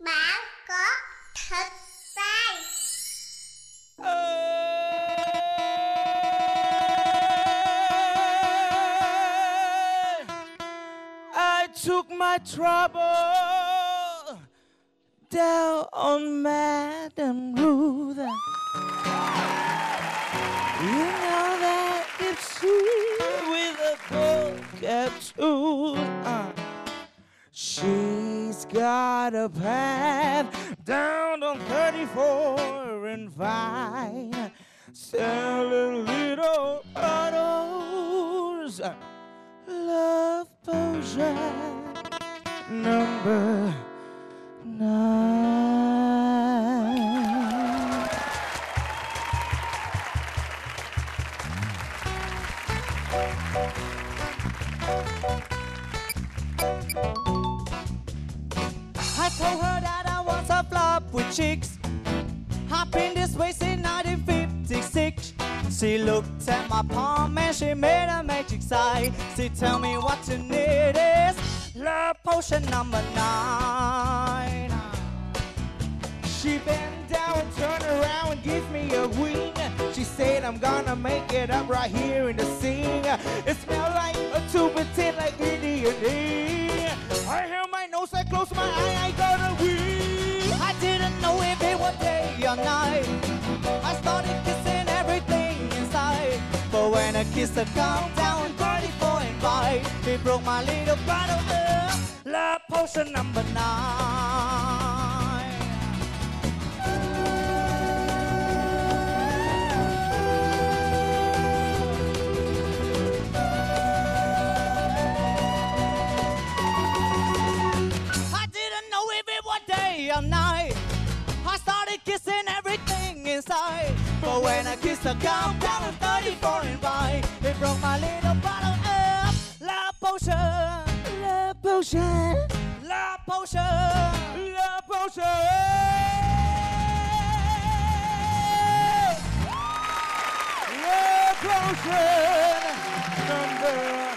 I took my trouble down on Madame Ruth. You know that it's sweet with a full capsule. Uh, she's got a path down on 34 and Vine, selling little bottles. Love potion number nine. Chicks. Hop in this way since 1956. She looked at my palm and she made a magic sign. She tell me what you need is love potion number nine. She bent down, and turned around, and gave me a wing. She said, I'm gonna make it up right here in the scene. It smelled like a tube of tin, like ink. I held my nose, I closed my eye, I got night. I started kissing everything inside. But when I kissed the countdown 34 and 5 It broke my little bottle of love potion number 9 I kissed the countdown of 34 and 5, it broke my little bottle of love potion. Love potion. Love potion. Love potion. Love potion number.